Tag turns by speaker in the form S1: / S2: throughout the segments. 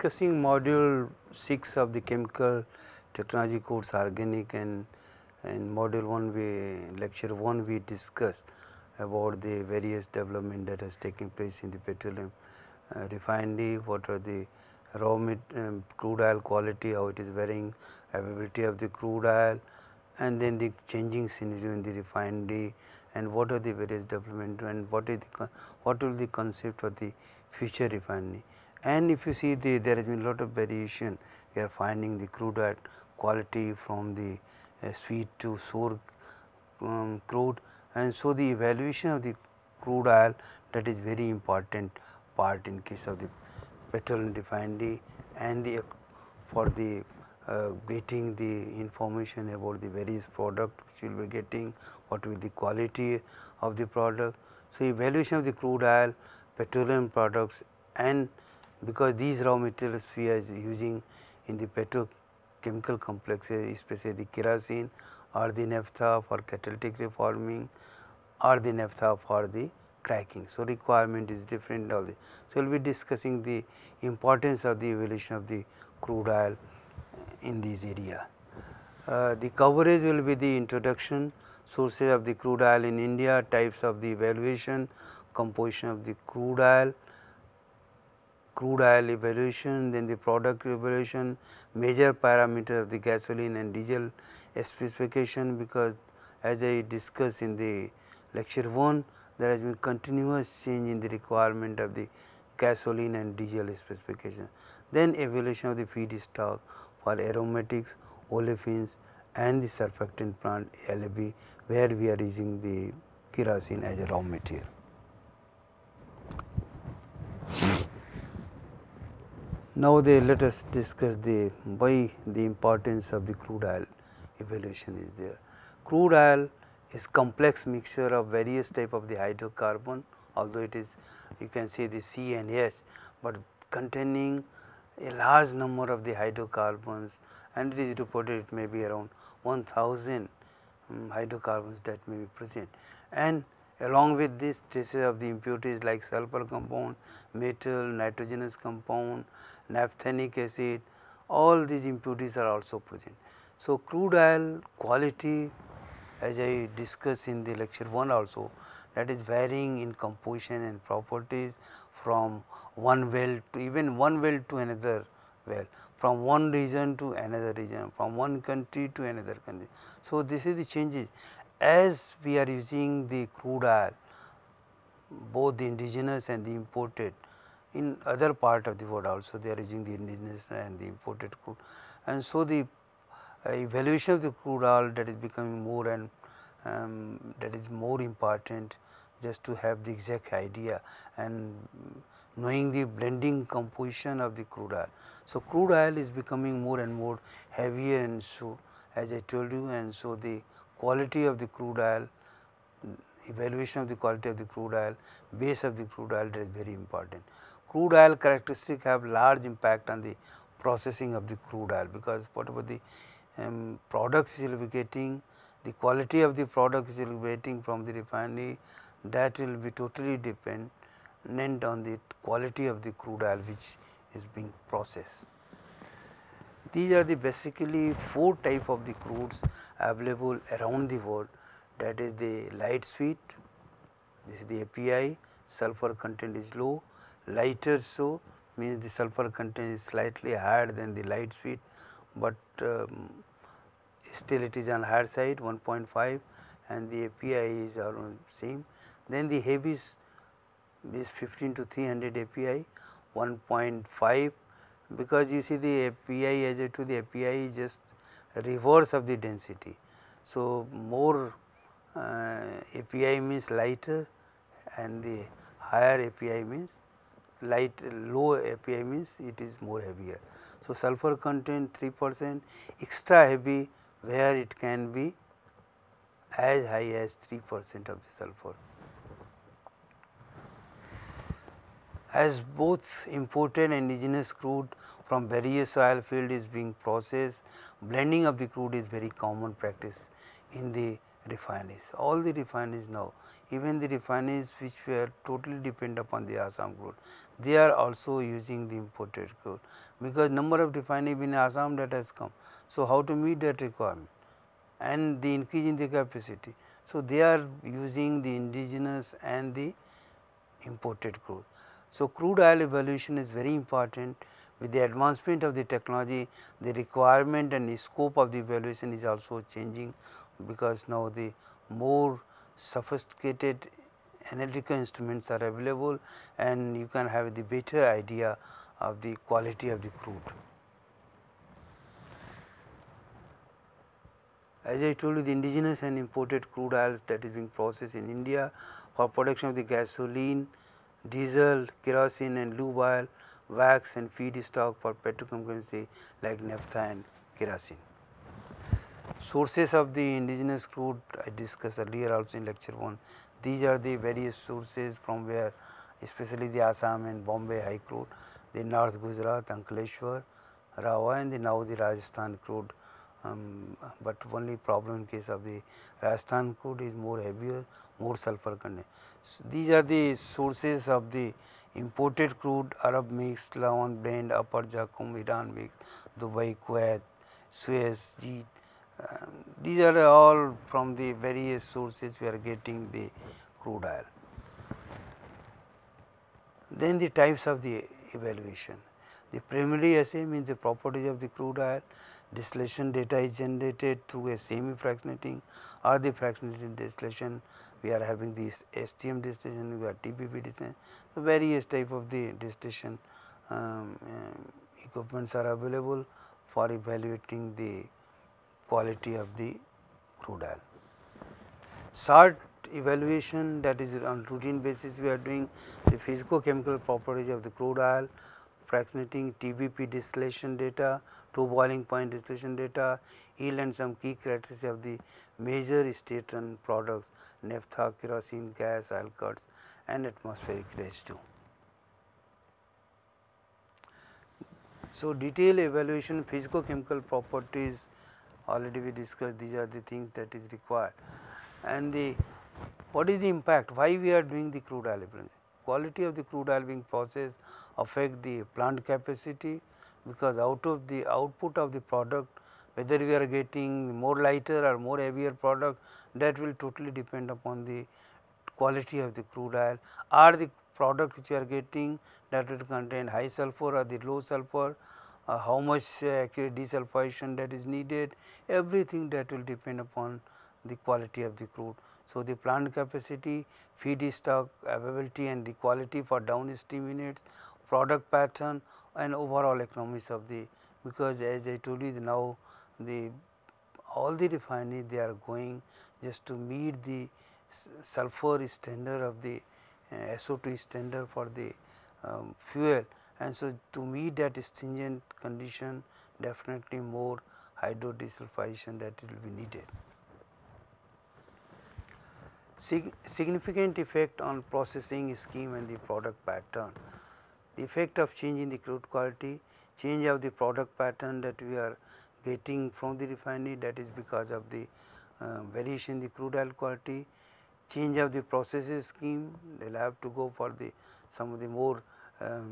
S1: discussing module 6 of the chemical technology course organic and in module 1 we lecture 1 we discussed about the various development that has taken place in the petroleum uh, refinery, what are the raw um, crude oil quality, how it is varying, availability of the crude oil and then the changing scenario in the refinery and what are the various development and what is the what will the concept of the future refinery. And if you see the there has been a lot of variation, we are finding the crude oil quality from the uh, sweet to sour um, crude and so the evaluation of the crude oil that is very important part in case of the petroleum refinery and the for the uh, getting the information about the various product which will be getting what will be the quality of the product. So, evaluation of the crude oil, petroleum products and because these raw materials we are using in the petrochemical complexes especially the kerosene or the naphtha for catalytic reforming or the naphtha for the cracking. So, requirement is different all this. So, we will be discussing the importance of the evaluation of the crude oil in this area. Uh, the coverage will be the introduction, sources of the crude oil in India, types of the evaluation, composition of the crude oil, crude oil evaluation, then the product evaluation, major parameter of the gasoline and diesel specification because as I discussed in the lecture 1 there has been continuous change in the requirement of the gasoline and diesel specification. Then evaluation of the feedstock for aromatics, olefins and the surfactant plant LAB where we are using the kerosene as a raw material. Now, they let us discuss the why the importance of the crude oil evaluation is there. Crude oil is complex mixture of various type of the hydrocarbon although it is you can say the C and S, but containing a large number of the hydrocarbons and it is reported it may be around 1000 um, hydrocarbons that may be present and along with this traces of the impurities like sulfur compound, metal, nitrogenous compound, naphthenic acid all these impurities are also present. So, crude oil quality as I discussed in the lecture 1 also that is varying in composition and properties from one well to even one well to another well from one region to another region from one country to another country. So, this is the changes as we are using the crude oil both the indigenous and the imported in other part of the world also they are using the indigenous and the imported crude and so the uh, evaluation of the crude oil that is becoming more and um, that is more important just to have the exact idea and knowing the blending composition of the crude oil. So, crude oil is becoming more and more heavier and so as I told you and so the quality of the crude oil evaluation of the quality of the crude oil base of the crude oil that is very important. Crude oil characteristic have large impact on the processing of the crude oil because whatever the um, products will be getting the quality of the products which will be waiting from the refinery that will be totally dependent on the quality of the crude oil which is being processed. These are the basically four type of the crudes available around the world that is the light sweet, this is the API, sulfur content is low, lighter so means the sulfur content is slightly higher than the light sweet, but um, still it is on higher side 1.5 and the API is around same. Then the heavy is 15 to 300 API 1.5 because you see the API as a to the API is just reverse of the density. So, more uh, API means lighter and the higher API means light low API means it is more heavier. So, sulfur content 3 percent extra heavy where it can be as high as 3 percent of the sulfur. As both imported and indigenous crude from various oil field is being processed, blending of the crude is very common practice in the refineries. All the refineries now, even the refineries which were totally depend upon the Assam crude, they are also using the imported crude because number of refineries in Assam that has come. So, how to meet that requirement and the increase in the capacity. So, they are using the indigenous and the imported crude. So, crude oil evaluation is very important with the advancement of the technology the requirement and the scope of the evaluation is also changing because now the more sophisticated analytical instruments are available and you can have the better idea of the quality of the crude. As I told you the indigenous and imported crude oils that is being processed in India for production of the gasoline, diesel, kerosene and lube oil, wax and feedstock for petrochemicals like naphtha and kerosene. Sources of the indigenous crude I discussed earlier also in lecture 1. These are the various sources from where especially the Assam and Bombay high crude, the North Gujarat, Ankleshwar, Rawa and the now the Rajasthan crude. Um, but only problem in case of the Rajasthan crude is more heavier, more sulfur content. So, these are the sources of the imported crude, Arab mix, Lawan blend, Upper Zakum, Iran mix, Dubai, Kuwait, Suez, Jeet, um, these are all from the various sources we are getting the crude oil. Then the types of the evaluation. The primary assay means the properties of the crude oil, distillation data is generated through a semi fractionating or the fractionated distillation. We are having this STM distillation, we have TBP distillation, the various type of the distillation um, uh, equipments are available for evaluating the quality of the crude oil. SART evaluation that is on routine basis we are doing the physico chemical properties of the crude oil, fractionating TBP distillation data, true boiling point distillation data, yield and some key characteristics of the major straight run products naphtha, kerosene, gas, alkyds and atmospheric residue. So, detailed evaluation physico chemical properties already we discussed these are the things that is required. And the what is the impact? Why we are doing the crude oil blending quality of the crude oil being processed affect the plant capacity because out of the output of the product whether we are getting more lighter or more heavier product that will totally depend upon the quality of the crude oil. Or the product which you are getting that will contain high sulfur or the low sulfur how much uh, accurate desulfurization that is needed, everything that will depend upon the quality of the crude. So, the plant capacity, feedstock availability and the quality for downstream units, product pattern and overall economics of the because as I told you now the all the refineries they are going just to meet the sulfur standard of the uh, SO2 standard for the um, fuel and so to meet that stringent condition definitely more hydrodesulfurization that will be needed. Sig significant effect on processing scheme and the product pattern. The effect of change in the crude quality, change of the product pattern that we are getting from the refinery that is because of the uh, variation in the crude oil quality, change of the processes scheme, they will have to go for the some of the more um,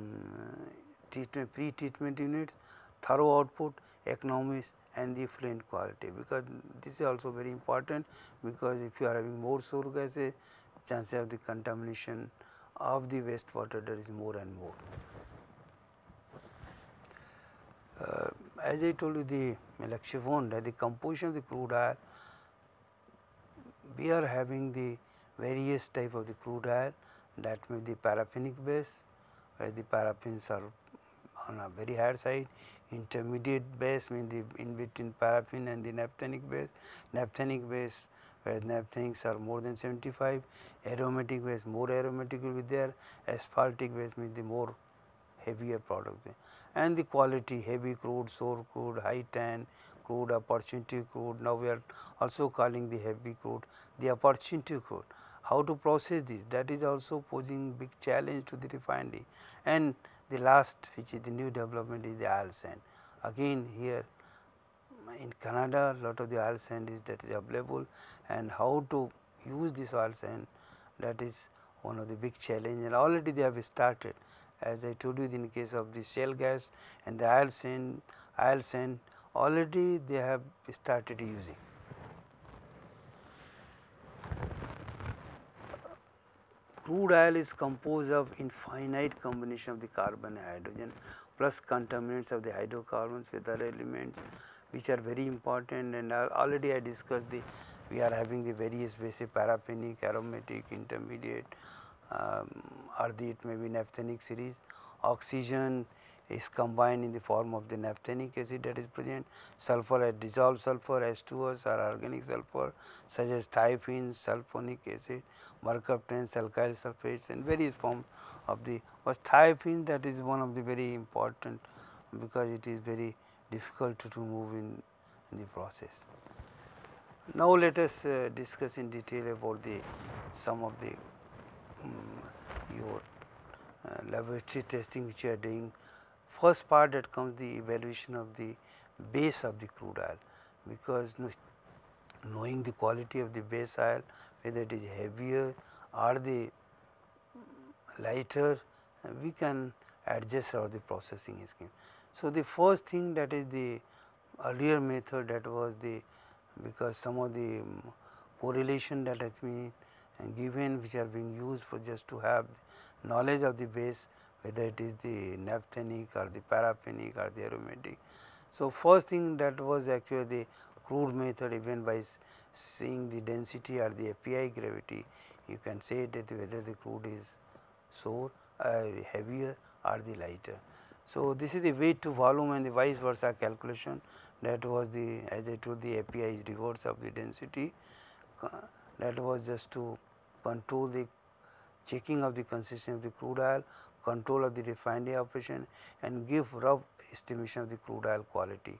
S1: treatment pre-treatment units, thorough output, economics and the effluent quality because this is also very important because if you are having more sour gases chances of the contamination of the wastewater there is more and more. Uh, as I told you the lecture one that the composition of the crude oil we are having the various type of the crude oil that may be paraffinic base where the paraffins are on a very higher side, intermediate base means the in between paraffin and the naphthenic base, naphthenic base where naphthenics are more than 75, aromatic base more aromatic will be there, asphaltic base means the more heavier product. And the quality heavy crude, sour crude, high TAN, crude, opportunity crude. Now, we are also calling the heavy crude the opportunity crude how to process this. That is also posing big challenge to the refinery. And the last which is the new development is the oil sand. Again here in Canada lot of the oil sand is that is available. And how to use this oil sand that is one of the big challenge. And already they have started. As I told you in case of the shale gas and the oil sand, oil sand already they have started using. Crude oil is composed of infinite combination of the carbon and hydrogen plus contaminants of the hydrocarbons with other elements which are very important and already I discussed the we are having the various basic paraffinic, aromatic, intermediate um, or it may be naphthenic series. Oxygen is combined in the form of the naphthenic acid that is present, sulfur as dissolved sulfur H2S or organic sulfur such as thiophene, sulfonic acid, mercaptans, alkyl sulfates and various forms of the was thiophene that is one of the very important because it is very difficult to, to move in, in the process. Now, let us uh, discuss in detail about the some of the um, your uh, laboratory testing which you are doing. First part that comes the evaluation of the base of the crude oil, because knowing the quality of the base oil whether it is heavier or the lighter we can adjust our the processing scheme. So, the first thing that is the earlier method that was the because some of the um, correlation that has been given which are being used for just to have knowledge of the base whether it is the naphthenic or the paraffinic or the aromatic. So, first thing that was actually the crude method even by seeing the density or the API gravity you can say that whether the crude is sour uh, heavier or the lighter. So, this is the weight to volume and the vice versa calculation that was the as I told the API is reverse of the density that was just to control the checking of the consistency of the crude oil, control of the refinery operation and give rough estimation of the crude oil quality.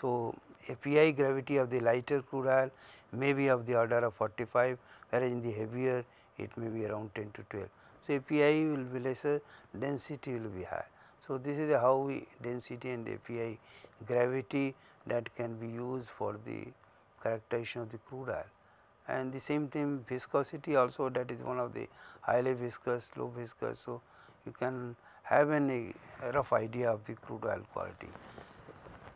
S1: So, API gravity of the lighter crude oil may be of the order of 45 whereas in the heavier it may be around 10 to 12. So, API will be lesser density will be higher. So, this is how we density and API gravity that can be used for the characterization of the crude oil and the same time viscosity also that is one of the highly viscous, low viscous. So, you can have a rough idea of the crude oil quality.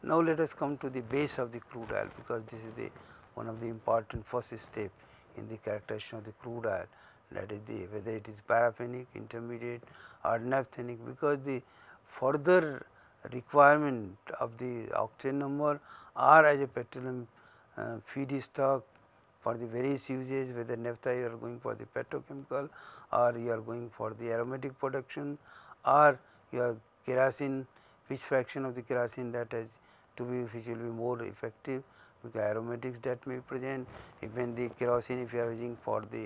S1: Now, let us come to the base of the crude oil because this is the one of the important first step in the characterization of the crude oil that is the whether it is paraffinic, intermediate or naphthenic because the further requirement of the octane number or as a petroleum uh, feedstock for the various uses whether naphtha you are going for the petrochemical or you are going for the aromatic production or your kerosene which fraction of the kerosene that has to be which will be more effective because aromatics that may present even the kerosene if you are using for the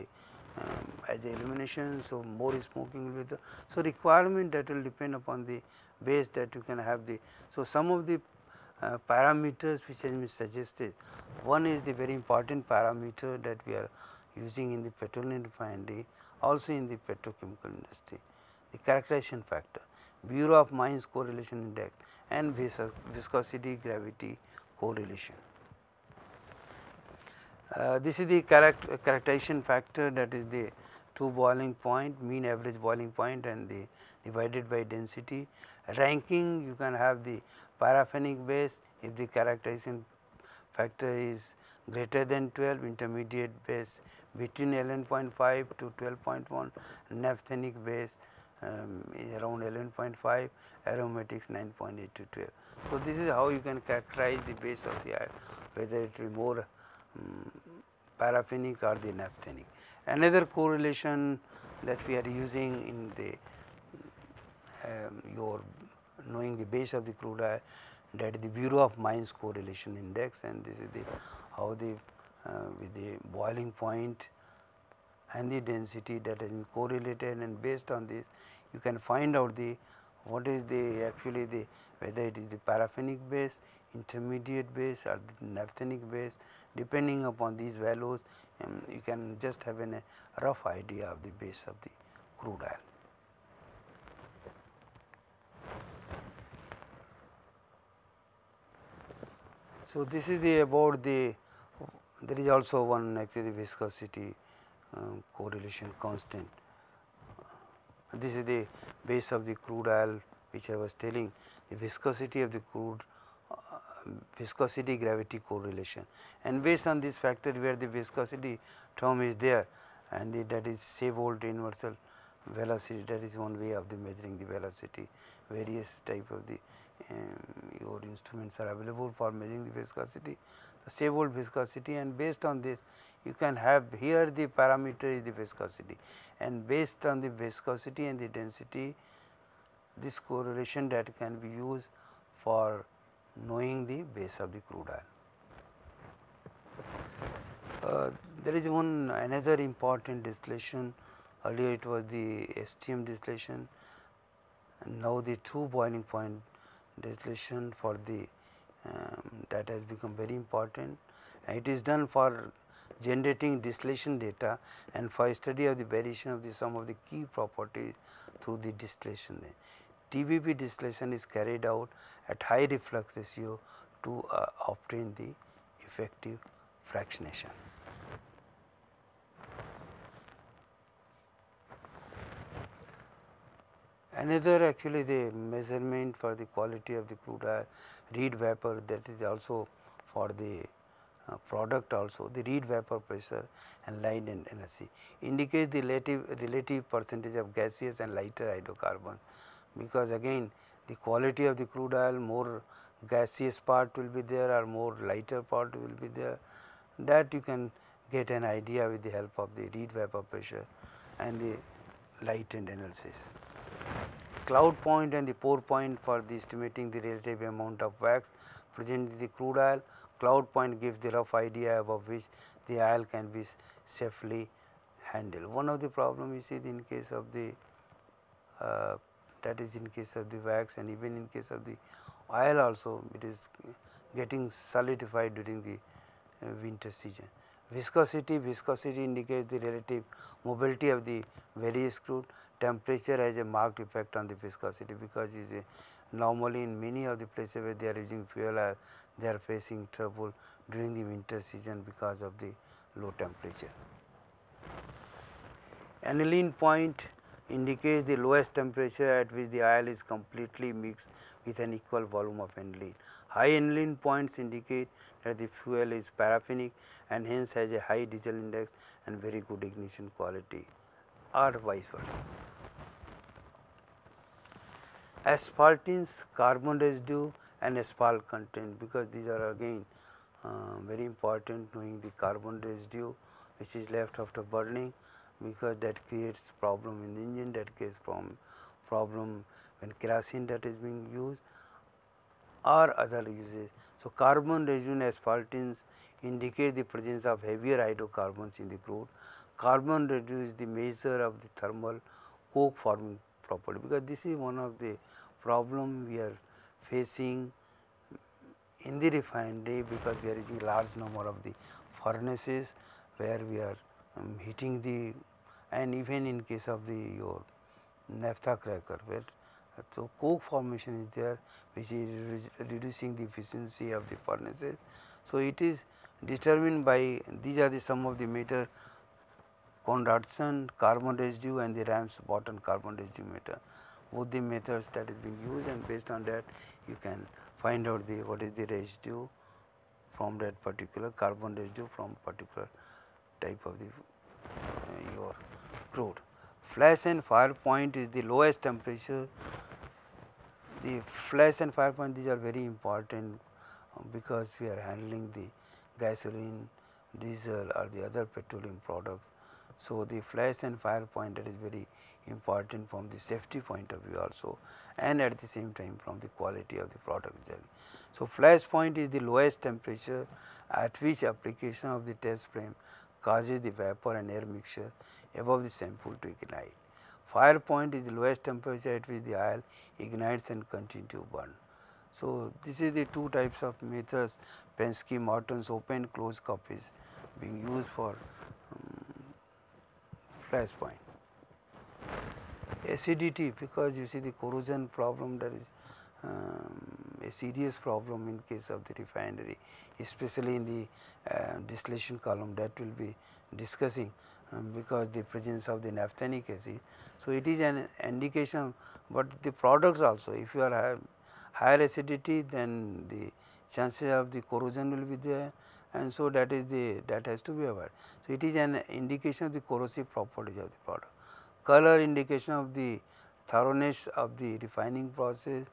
S1: um, as illumination. So, more smoking will be the so requirement that will depend upon the base that you can have the. So, some of the parameters which has been suggested. One is the very important parameter that we are using in the petroleum refinery, also in the petrochemical industry, the characterization factor, Bureau of Mines correlation index and viscosity gravity correlation. Uh, this is the charact characterization factor that is the true boiling point, mean average boiling point and the divided by density. Ranking you can have the paraffinic base if the characterization factor is greater than 12 intermediate base between 11.5 to 12.1 naphthenic base um, around 11.5 aromatics 9.8 to 12. So, this is how you can characterize the base of the oil whether it will be more um, paraffinic or the naphthenic. Another correlation that we are using in the um, your knowing the base of the crude oil that is the Bureau of Mines correlation index and this is the how the uh, with the boiling point and the density that has been correlated and based on this you can find out the what is the actually the whether it is the paraffinic base, intermediate base or the naphthenic base depending upon these values um, you can just have an, a rough idea of the base of the crude oil. So, this is the about the there is also one actually the viscosity um, correlation constant. This is the base of the crude oil which I was telling the viscosity of the crude viscosity gravity correlation. And based on this factor where the viscosity term is there and the, that is Saybolt universal velocity that is one way of the measuring the velocity. Various type of the um, your instruments are available for measuring the viscosity the Saybolt viscosity. And based on this you can have here the parameter is the viscosity. And based on the viscosity and the density this correlation that can be used for knowing the base of the crude oil. Uh, there is one another important distillation earlier it was the STM distillation and now the true boiling point distillation for the um, that has become very important it is done for generating distillation data and for study of the variation of the some of the key properties through the distillation. TBP distillation is carried out at high reflux ratio to uh, obtain the effective fractionation. Another actually the measurement for the quality of the crude oil Reid vapor that is also for the uh, product also the Reid vapor pressure and line and energy indicates the relative relative percentage of gaseous and lighter hydrocarbon because again the quality of the crude oil more gaseous part will be there or more lighter part will be there that you can get an idea with the help of the Reid vapor pressure and the light end analysis. Cloud point and the pour point for the estimating the relative amount of wax present in the crude oil. Cloud point gives the rough idea above which the oil can be safely handled. One of the problem you see in case of the uh, that is in case of the wax and even in case of the oil also it is getting solidified during the uh, winter season. Viscosity, viscosity indicates the relative mobility of the various crude temperature has a marked effect on the viscosity because is a normally in many of the places where they are using fuel oil they are facing trouble during the winter season because of the low temperature. Aniline point indicates the lowest temperature at which the oil is completely mixed with an equal volume of aniline. High aniline points indicate that the fuel is paraffinic and hence has a high diesel index and very good ignition quality or vice versa asphaltenes, carbon residue and asphalt content because these are again uh, very important knowing the carbon residue which is left after burning because that creates problem in the engine that creates problem, problem when kerosene that is being used or other uses. So, carbon residue and asphaltenes indicate the presence of heavier hydrocarbons in the crude. Carbon residue is the measure of the thermal coke forming property because this is one of the problem we are facing in the refinery because we are using large number of the furnaces where we are um, heating the and even in case of the your naphtha cracker where so coke formation is there which is reducing the efficiency of the furnaces. So, it is determined by these are the some of the meter Conradson carbon residue and the Rams Ramsbottom carbon residue meter both the methods that is being used and based on that you can find out the what is the residue from that particular carbon residue from particular type of the crude. Flash and fire point is the lowest temperature. The flash and fire point these are very important uh, because we are handling the gasoline, diesel or the other petroleum products so, the flash and fire point that is very important from the safety point of view also and at the same time from the quality of the product. So, flash point is the lowest temperature at which application of the test flame causes the vapor and air mixture above the sample to ignite. Fire point is the lowest temperature at which the oil ignites and continue to burn. So, this is the two types of methods Pensky-Martens open close copies being used for flash point. Acidity because you see the corrosion problem that is um, serious problem in case of the refinery especially in the uh, distillation column that will be discussing um, Um, because the presence of the naphthenic acid. So, it is an indication, but the products also if you are higher acidity then the chances of the corrosion will be there and so that is the that has to be avoided. So, it is an indication of the corrosive properties of the product. Color indication of the thoroughness of the refining process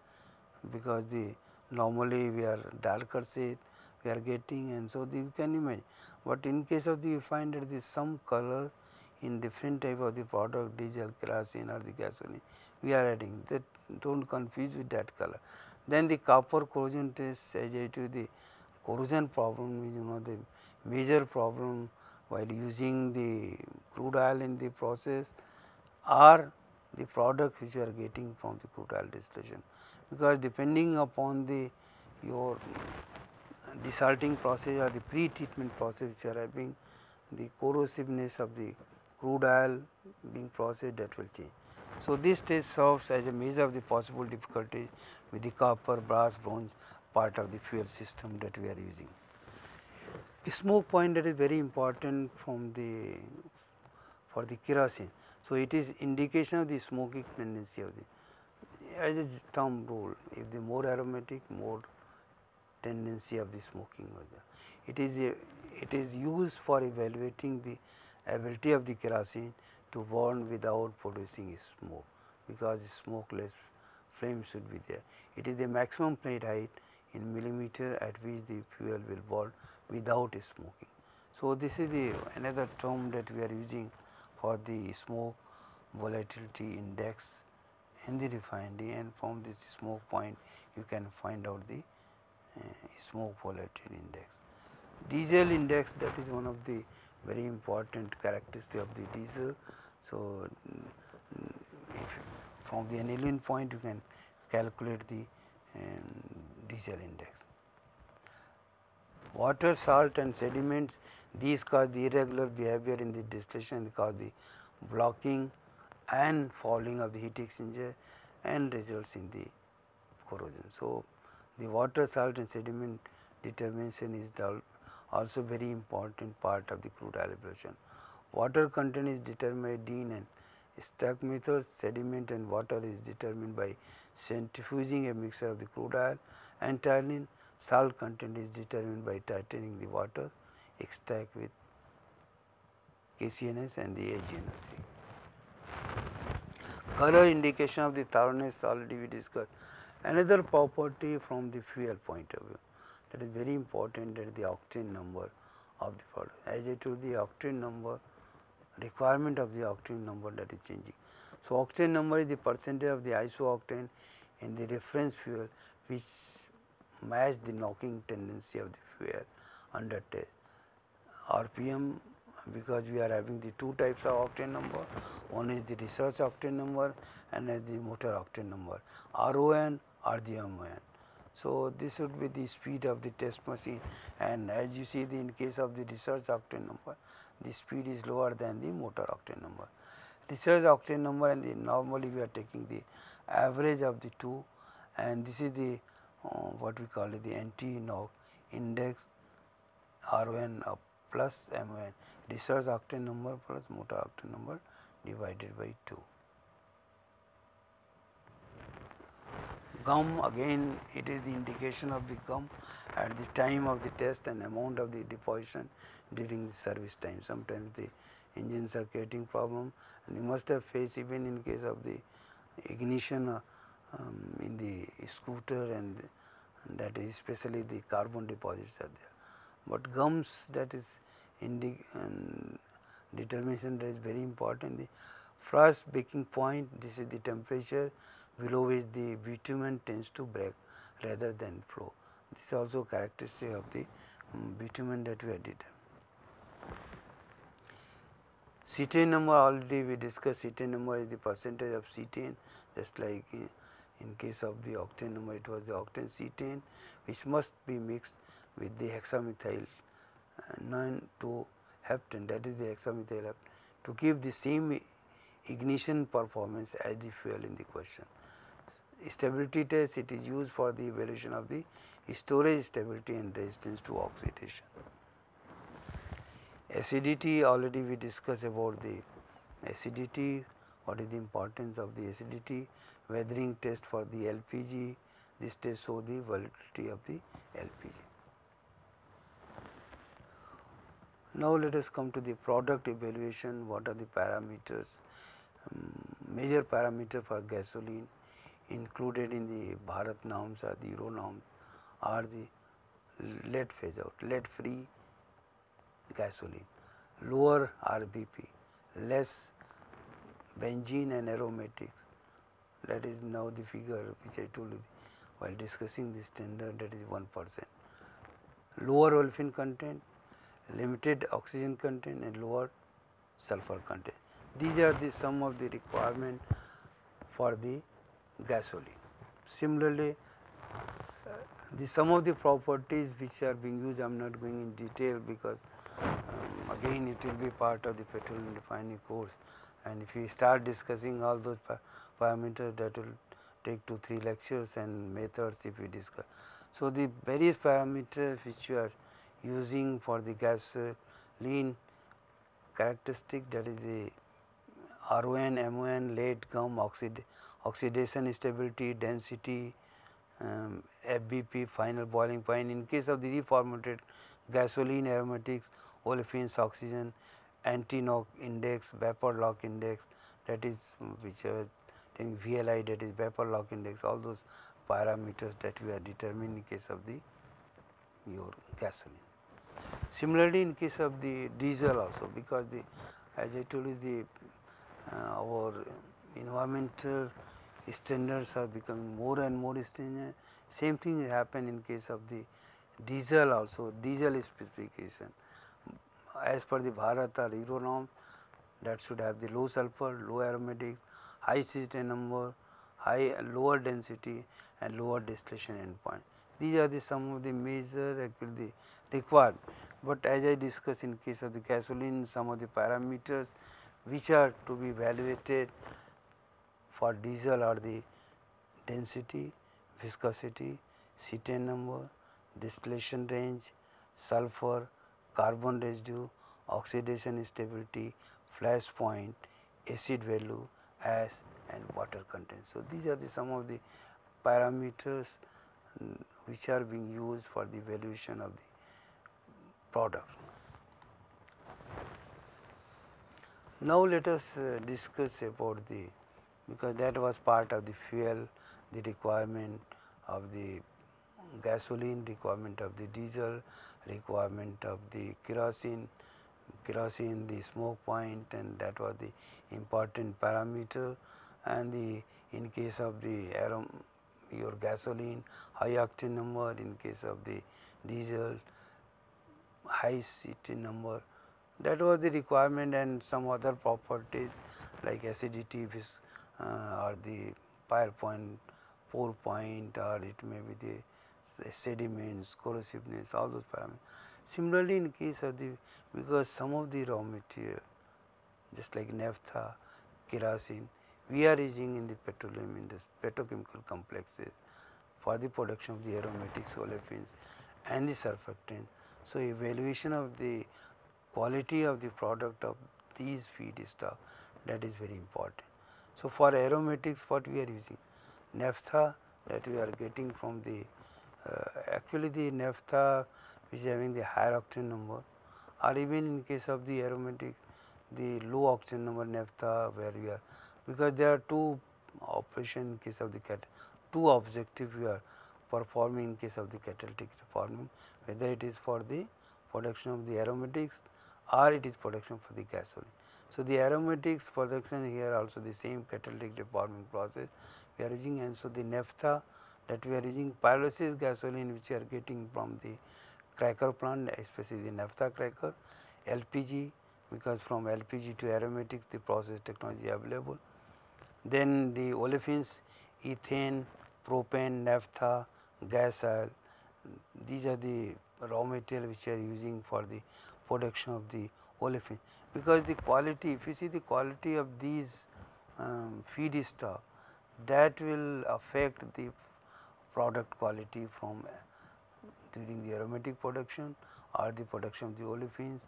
S1: because the normally we are darker shade we are getting and so you can imagine. But in case of the you find that the some color in different type of the product diesel, kerosene or the gasoline we are adding that do not confuse with that color. Then the copper corrosion test as I to the corrosion problem is you know the major problem while using the crude oil in the process or the product which you are getting from the crude oil distillation because depending upon the your desalting process or the pre-treatment process which are having the corrosiveness of the crude oil being processed that will change. So, this test serves as a measure of the possible difficulties with the copper, brass, bronze part of the fuel system that we are using. The smoke point that is very important from the for the kerosene. So, it is indication of the smoking tendency of the as a thumb rule if the more aromatic more tendency of the smoking It is a, it is used for evaluating the ability of the kerosene to burn without producing smoke because smokeless flame should be there. It is the maximum plate height in millimeter at which the fuel will burn without smoking. So, this is the another term that we are using for the smoke volatility index in the refinery and from this smoke point you can find out the smoke volatility index. Diesel index that is one of the very important characteristic of the diesel. So, from the aniline point you can calculate the um, diesel index. Water, salt and sediments these cause the irregular behavior in the distillation cause the blocking and falling of the heat exchanger and results in the corrosion. So, the water salt and sediment determination is also very important part of the crude oil evaluation. Water content is determined by Dean and methods, sediment and water is determined by centrifuging a mixture of the crude oil and toluene, salt content is determined by titrating the water extract with KCNS and the AgNO3 color indication of the thoroughness already we discussed. Another property from the fuel point of view that is very important that the octane number of the product. As I told the octane number requirement of the octane number that is changing. So, octane number is the percentage of the isooctane in the reference fuel which match the knocking tendency of the fuel under test. RPM because we are having the two types of octane number, one is the research octane number and the motor octane number, RON or the MON. So, this would be the speed of the test machine. And as you see the in case of the research octane number, the speed is lower than the motor octane number. Research octane number and the normally we are taking the average of the two. And this is the uh, what we call it the anti-knock index RON plus MON research octane number plus motor octane number divided by 2. Gum again it is the indication of the gum at the time of the test and amount of the deposition during the service time. Sometimes the engines are creating problem and you must have faced even in case of the ignition uh, um, in the scooter and, and that is especially the carbon deposits are there. But gums that is indi determination that is very important. The first baking point this is the temperature below which the bitumen tends to break rather than flow. This is also characteristic of the um, bitumen that we have determined. Cetane number already we discussed cetane number is the percentage of cetane just like in, in case of the octane number it was the octane cetane which must be mixed with the hexamethyl uh, 9 to heptane that is the hexamethyl heptane to give the same ignition performance as the fuel in the question. stability test it is used for the evaluation of the storage stability and resistance to oxidation. Acidity already we discussed about the acidity, what is the importance of the acidity, weathering test for the LPG, this test show the volatility of the LPG. Now, let us come to the product evaluation, what are the parameters, um, major parameter for gasoline included in the Bharat norms or the Euro norms are the lead phase out, lead free gasoline, lower RBP, less benzene and aromatics. That is now the figure which I told you while discussing the standard that is 1 percent. Lower olefin content, limited oxygen content and lower sulfur content. These are the some of the requirement for the gasoline. Similarly, uh, the some of the properties which are being used I am not going in detail because um, again it will be part of the petroleum refining course and if we start discussing all those parameters that will take 2 3 lectures and methods if we discuss. So, the various parameters which we are using for the gasoline characteristic that is the RON, MON, lead, gum, oxid, oxidation stability, density, um, FBP, final boiling point. In case of the reformulated gasoline aromatics, olefins, oxygen, anti-knock index, vapor lock index that is which I was telling VLI that is vapor lock index all those parameters that we are determining in case of the your gasoline. Similarly, in case of the diesel also because the as I told you the uh, our environmental standards are becoming more and more stringent. Same thing happen in case of the diesel also diesel specification as per the Bharat or Euro norm that should have the low sulfur, low aromatics, high cetane number, high lower density and lower distillation endpoint. These are the some of the major actually required, but as I discussed in case of the gasoline some of the parameters which are to be evaluated for diesel are the density, viscosity, cetane number, distillation range, sulfur, carbon residue, oxidation stability, flash point, acid value, ash and water content. So, these are the some of the parameters um, which are being used for the evaluation of the product. Now, let us uh, discuss about the because that was part of the fuel, the requirement of the gasoline, requirement of the diesel, requirement of the kerosene, kerosene the smoke point and that was the important parameter and the in case of the your gasoline high octane number in case of the diesel high cetane number that was the requirement and some other properties like acidity uh, or the fire point pour point or it may be the sediments, corrosiveness, all those parameters. Similarly, in case of the because some of the raw material just like naphtha, kerosene, we are using in the petroleum industry, petrochemical complexes for the production of the aromatics, olefins and the surfactant. So, evaluation of the quality of the product of these feedstock that is very important. So, for aromatics what we are using? Naphtha that we are getting from the uh, actually the naphtha which is having the higher octane number or even in case of the aromatic the low octane number naphtha where we are because there are two operation in case of the cat two objective we are performing in case of the catalytic reforming whether it is for the production of the aromatics or it is production for the gasoline. So, the aromatics production here also the same catalytic reforming process we are using and so the naphtha that we are using pyrolysis gasoline which we are getting from the cracker plant especially the naphtha cracker, LPG because from LPG to aromatics the process technology available. Then the olefins, ethane, propane, naphtha, gas oil, these are the raw material which are using for the production of the olefin. Because the quality if you see the quality of these um, feedstock that will affect the product quality from during the aromatic production or the production of the olefins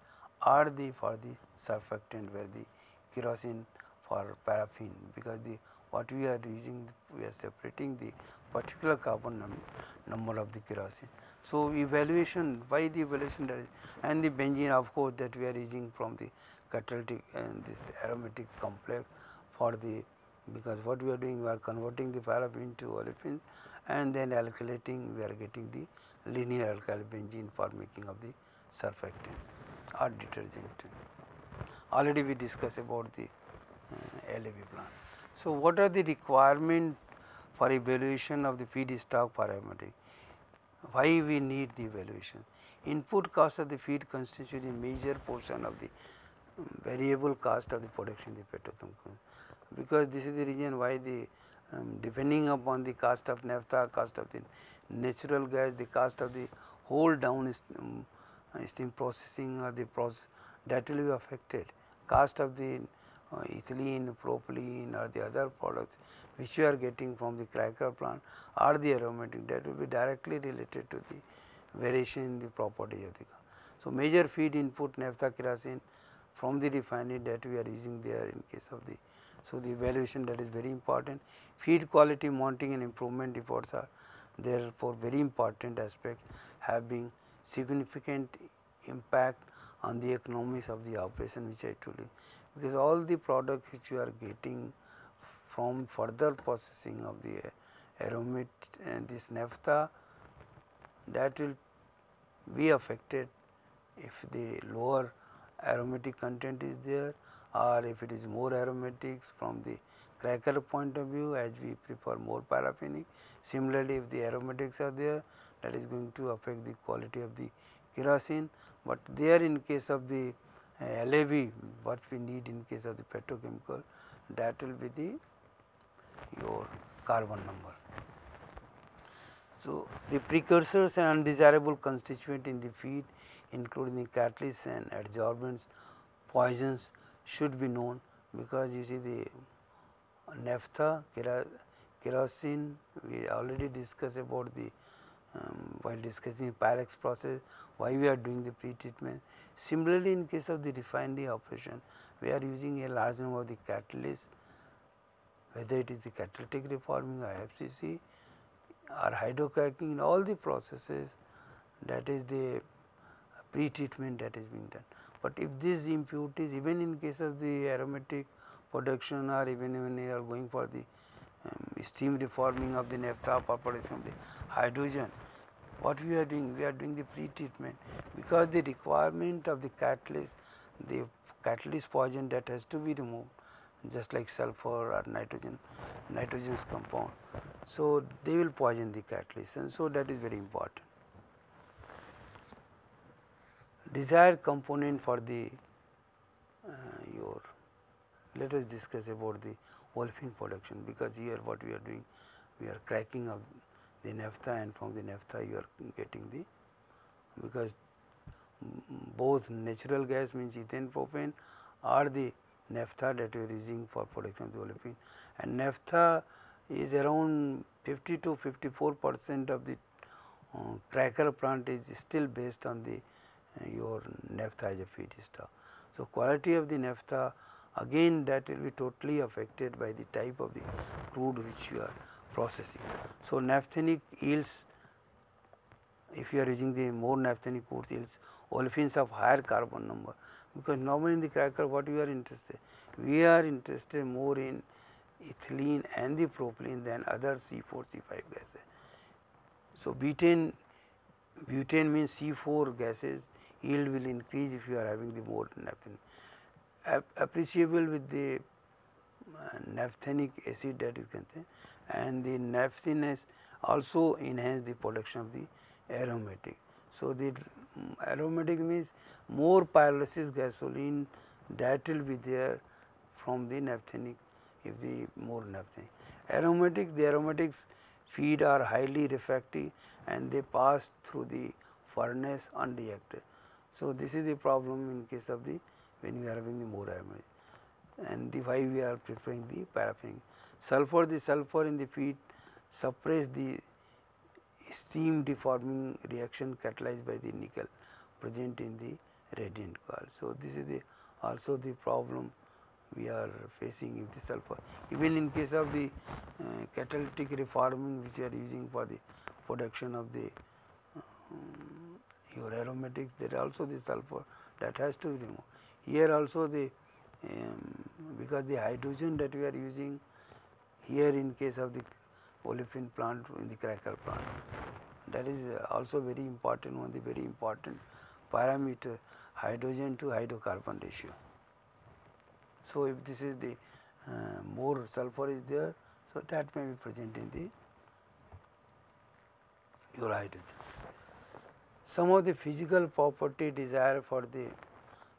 S1: or the for the surfactant where the kerosene for paraffin. Because the what we are using we are separating the particular carbon num number of the kerosene. So, evaluation why the evaluation that is and the benzene of course that we are using from the catalytic and this aromatic complex for the because what we are doing we are converting the paraffin to olefin and then alkylating we are getting the linear alkyl benzene for making of the surfactant or detergent. Already we discussed about the uh, LAB plant. So, what are the requirement for evaluation of the feedstock parameter? Why we need the evaluation? Input cost of the feed constitute a major portion of the um, variable cost of the production of the petrochemical because this is the reason why the um, depending upon the cost of naphtha, cost of the natural gas, the cost of the whole down um, steam processing or the process that will be affected. Cost of the uh, ethylene, propylene or the other products which you are getting from the cracker plant or the aromatic that will be directly related to the variation in the property of the car. So, major feed input naphtha kerosene from the refinery that we are using there in case of the so, the evaluation that is very important. Feed quality mounting and improvement efforts are therefore very important aspects having significant impact on the economics of the operation which I told you because all the products which you are getting from further processing of the aromat and this naphtha that will be affected if the lower aromatic content is there or if it is more aromatics from the cracker point of view as we prefer more paraffinic. Similarly, if the aromatics are there that is going to affect the quality of the kerosene, but there in case of the uh, LAB what we need in case of the petrochemical that will be the your carbon number. So, the precursors and undesirable constituent in the feed including the catalysts and adsorbents, poisons should be known because you see the naphtha, kerosene, we already discussed about the um, while discussing the Pyrex process, why we are doing the pre-treatment. Similarly, in case of the refinery operation, we are using a large number of the catalysts, whether it is the catalytic reforming or FCC or hydrocracking in all the processes that is the pre-treatment that is being done. But if these impurities even in case of the aromatic production or even when you are going for the um, steam reforming of the naphtha or production of the hydrogen, what we are doing? We are doing the pre-treatment because the requirement of the catalyst, the catalyst poison that has to be removed just like sulfur or nitrogen, nitrogenous compound. So, they will poison the catalyst and so that is very important desired component for the uh, your let us discuss about the olefin production because here what we are doing we are cracking of the naphtha and from the naphtha you are getting the because both natural gas means ethane propane or the naphtha that we are using for production of the olefin and naphtha is around 50 to 54 percent of the uh, cracker plant is still based on the your naphtha as a feedstock. So, quality of the naphtha again that will be totally affected by the type of the crude which you are processing. So, naphthenic yields if you are using the more naphthenic crude yields olefins of higher carbon number because normally in the cracker what we are interested we are interested more in ethylene and the propylene than other C4 C5 gases. So, butane butane means C4 gases yield will increase if you are having the more naphthenic. appreciable with the uh, naphthenic acid that is contained and the naphthenes also enhance the production of the aromatic. So, the aromatic means more pyrolysis gasoline that will be there from the naphthenic if the more naphthenic. Aromatic, the aromatics feed are highly refractive and they pass through the furnace unreacted. So, this is the problem in case of the when we are having the more aromatic. and the why we are preferring the paraffin. Sulfur, the sulfur in the feed suppress the steam reforming reaction catalyzed by the nickel present in the radiant coil. So, this is the also the problem we are facing if the sulfur even in case of the uh, catalytic reforming which we are using for the production of the um, your aromatics there also the sulfur that has to be removed. Here also the um, because the hydrogen that we are using here in case of the olefin plant in the cracker plant that is also very important one the very important parameter hydrogen to hydrocarbon ratio. So, if this is the uh, more sulfur is there, so that may be present in the your hydrogen. Some of the physical property desire for the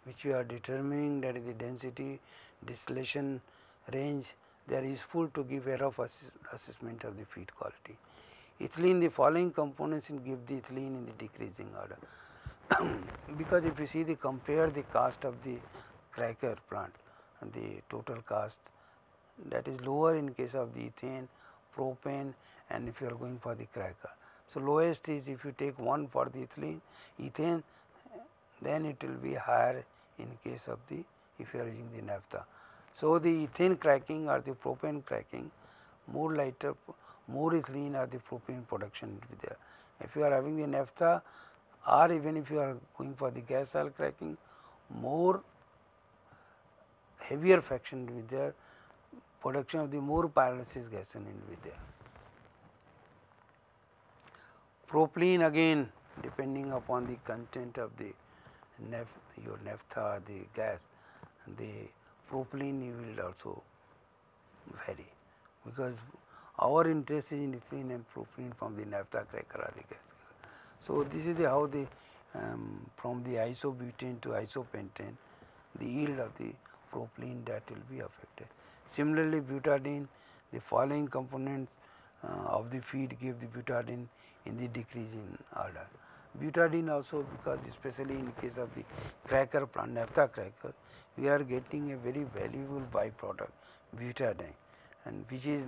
S1: which we are determining that is the density, distillation range they are useful to give a rough assess assessment of the feed quality. Ethylene the following components in give the ethylene in the decreasing order because if you see the compare the cost of the cracker plant and the total cost that is lower in case of the ethane, propane and if you are going for the cracker. So, lowest is if you take one for the ethylene, ethane then it will be higher in case of the if you are using the naphtha. So, the ethane cracking or the propane cracking more lighter more ethylene or the propane production will be there. If you are having the naphtha or even if you are going for the gas oil cracking more heavier fraction will be there production of the more pyrolysis gasoline will be there. Propylene again depending upon the content of the your naphtha the gas the propylene yield also vary because our interest is in ethylene and propylene from the naphtha cracker or the gas. So, this is the how the um, from the isobutane to isopentane the yield of the propylene that will be affected. Similarly, butadiene the following components uh, of the feed give the butadiene in the decreasing order. Butadiene also because especially in case of the cracker plant naphtha cracker we are getting a very valuable byproduct butadiene. And which is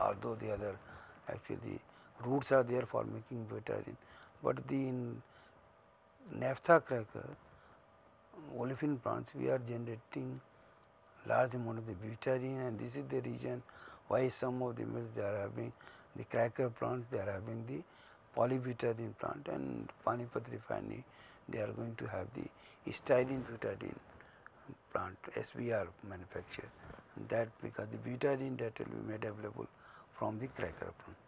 S1: although the other actually the roots are there for making butadiene, but the in naphtha cracker olefin plants we are generating large amount of the butadiene and this is the reason why some of the mills they are having the cracker plants they are having the polybutadiene plant and Panipat refinery they are going to have the styrene butadiene plant SBR manufacture that because the butadiene that will be made available from the cracker plant.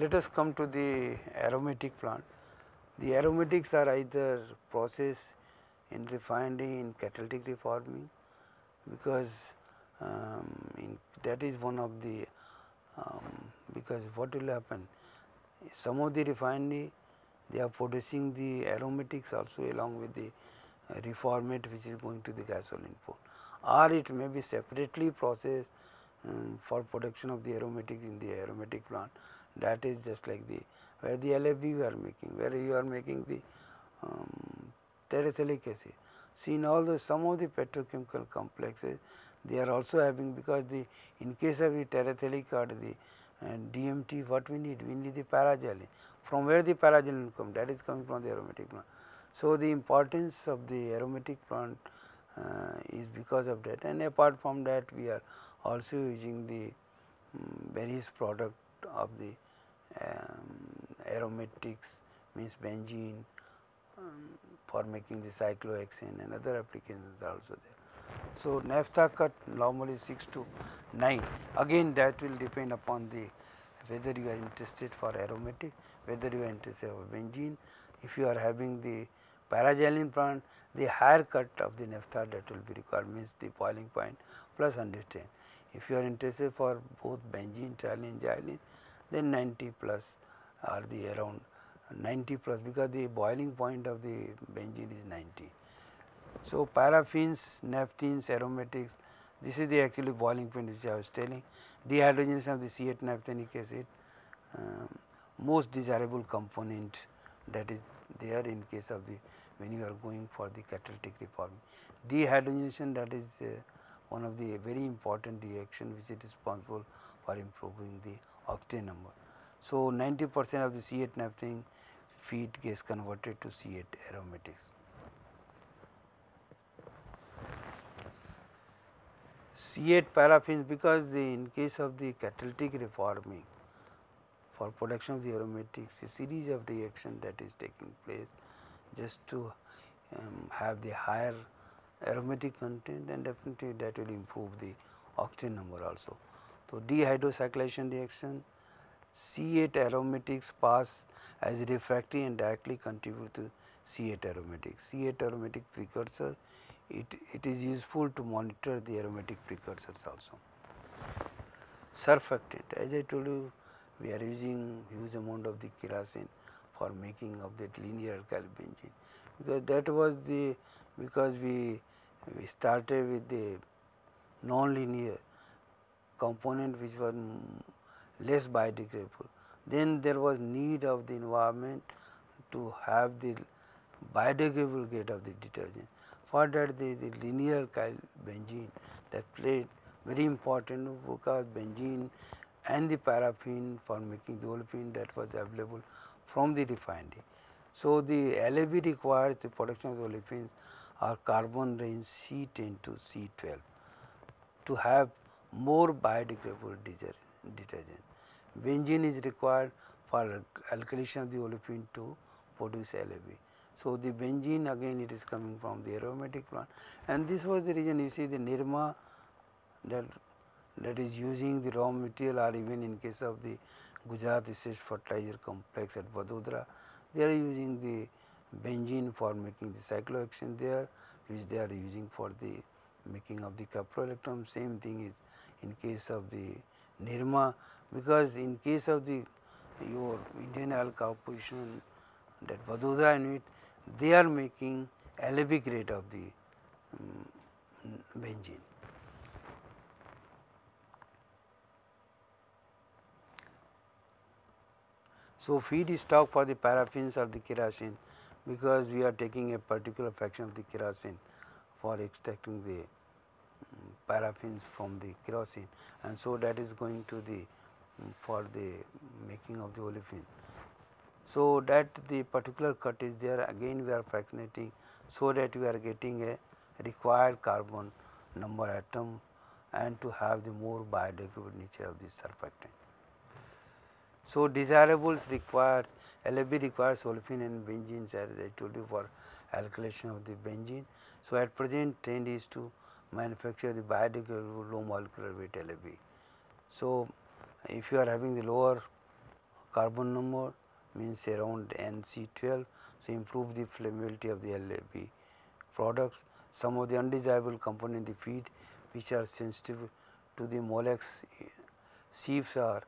S1: Let us come to the aromatic plant. The aromatics are either process in refinery in catalytic reforming because um, in that is one of the um, because what will happen? Some of the refinery they are producing the aromatics also along with the uh, reformate which is going to the gasoline pool or it may be separately processed um, for production of the aromatics in the aromatic plant. That is just like the where the LFB you are making, where you are making the um, terephthalic acid. See in all the some of the petrochemical complexes they are also having because the in case of the terephthalic or the uh, DMT what we need? We need the paraxylene. From where the paraxylene come? That is coming from the aromatic plant. So, the importance of the aromatic plant uh, is because of that and apart from that we are also using the um, various product of the um, aromatics means benzene um, for making the cyclohexane and other applications are also there. So, naphtha cut normally 6 to 9 again that will depend upon the whether you are interested for aromatic, whether you are interested for benzene. If you are having the paraxylene plant, the higher cut of the naphtha that will be required means the boiling point plus 110. If you are interested for both benzene, toluene, xylene, then 90 plus or the around 90 plus because the boiling point of the benzene is 90. So, paraffins, naphthenes, aromatics, this is the actually boiling point which I was telling. Dehydrogenation of the C8 naphthenic acid, um, most desirable component that is there in case of the when you are going for the catalytic reforming. Dehydrogenation that is uh, one of the very important reaction which is responsible for improving the octane number. So, 90 percent of the C8 naphthene feed gets converted to C8 aromatics. C8 paraffins because the in case of the catalytic reforming for production of the aromatics a series of reaction that is taking place just to um, have the higher aromatic content and definitely that will improve the octane number also. So, dehydrocyclization reaction C8 aromatics pass as refractory and directly contribute to C8 aromatics. C8 aromatic precursor it, it is useful to monitor the aromatic precursors also. Surfactant as I told you we are using huge amount of the kerosene for making of that linear alkyl benzene because that was the because we we started with the non-linear component which was less biodegradable. Then there was need of the environment to have the biodegradable grade of the detergent. For that the, the linear alkyl benzene that played very important because benzene and the paraffin for making the olefin that was available from the refinery. So, the LAB requires the production of the olefins are carbon range C10 to C12 to have more biodegradable detergent. Benzene is required for alkylation of the olefin to produce LAB. So, the benzene again it is coming from the aromatic plant and this was the reason you see the Nirma that that is using the raw material or even in case of the Gujarat State Fertilizer Complex at Vadodara, they are using the benzene for making the cyclohexane there which they are using for the making of the caprolactam. Same thing is in case of the Nirma because in case of the your Indian Oil Corporation that Vadodara unit they are making LAB grade of the um, benzene. So, feed stock for the paraffins or the kerosene because we are taking a particular fraction of the kerosene for extracting the um, paraffins from the kerosene and so that is going to the um, for the making of the olefin. So, that the particular cut is there again we are fractionating so that we are getting a required carbon number atom and to have the more biodegradable nature of the surfactant. So, desirables requires LAB requires olefin and benzene as I told you for alkylation of the benzene. So, at present trend is to manufacture the biodegradable low molecular weight LAB. So, if you are having the lower carbon number means around NC12, so improve the flammability of the LAB products. Some of the undesirable component in the feed which are sensitive to the molex sieves are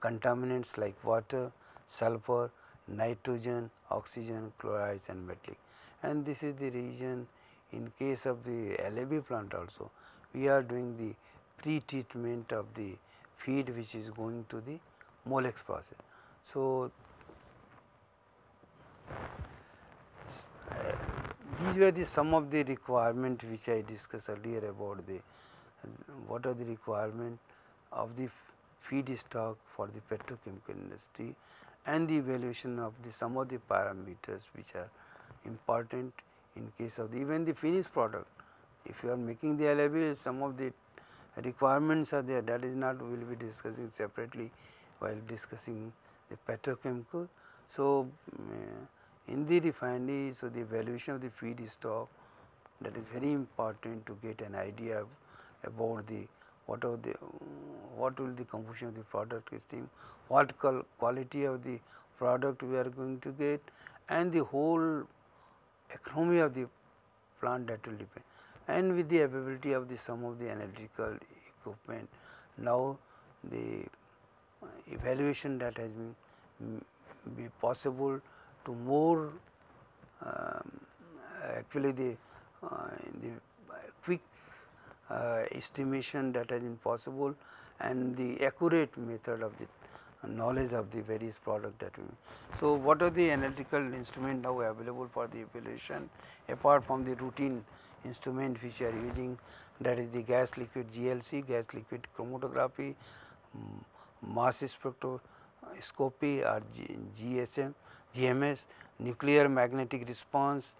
S1: contaminants like water, sulfur, nitrogen, oxygen, chlorides and metallic. And this is the reason in case of the LAB plant also, we are doing the pre-treatment of the feed which is going to the molex process. So, these were the some of the requirement which I discussed earlier about the what are the requirement of the feedstock for the petrochemical industry and the evaluation of the some of the parameters which are important in case of the even the finished product. If you are making the LAB some of the requirements are there that is not we will be discussing separately while discussing the petrochemical. So, uh, in the refinery, so the evaluation of the feedstock that is very important to get an idea about the what are the what will the composition of the product stream, what quality of the product we are going to get and the whole economy of the plant that will depend and with the availability of the some of the analytical equipment. Now, the evaluation that has been be possible to more um, actually the, uh, the quick uh, estimation that has been possible and the accurate method of the knowledge of the various product that we So, what are the analytical instrument now available for the evaluation apart from the routine instrument which are using? That is the gas liquid GLC, gas liquid chromatography, um, mass spectroscopy or GSM, GMS, nuclear magnetic response,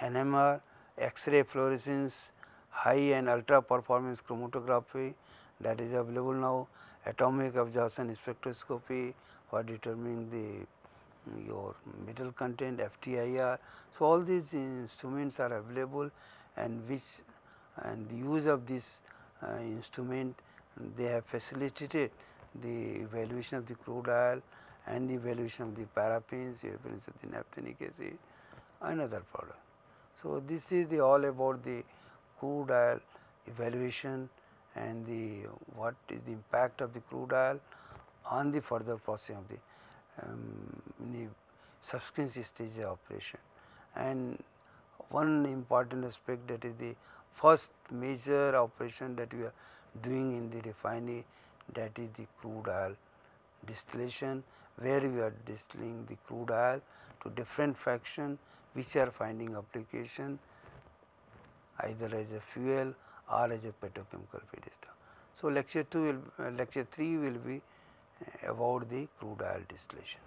S1: NMR, X-ray fluorescence, high and ultra performance chromatography that is available now, atomic absorption spectroscopy for determining the your metal content FTIR. So, all these instruments are available and which and the use of this uh, instrument they have facilitated the evaluation of the crude oil and the evaluation of the paraffins, evaluation of the naphthenic acid and other products. So, this is the all about the crude oil evaluation and the what is the impact of the crude oil on the further processing of the, um, the subsequent stage of operation. And one important aspect that is the first major operation that we are doing in the refinery that is the crude oil distillation where we are distilling the crude oil to different fraction which are finding application either as a fuel or as a petrochemical feedstock. So, lecture 2 will uh, lecture 3 will be uh, about the crude oil distillation.